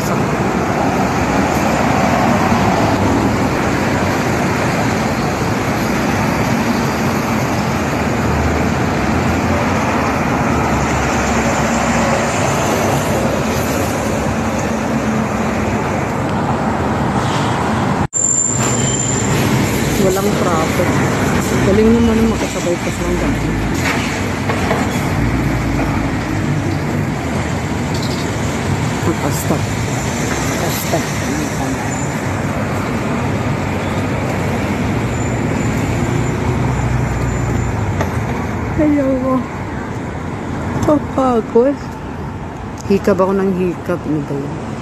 sasakyan. walang traffic. Galing naman ang makasabay pa ng dami. Pagpastop. Nakastop. Ayaw ko. Papagod. Hikab ako ng hikab. Ano ba yun?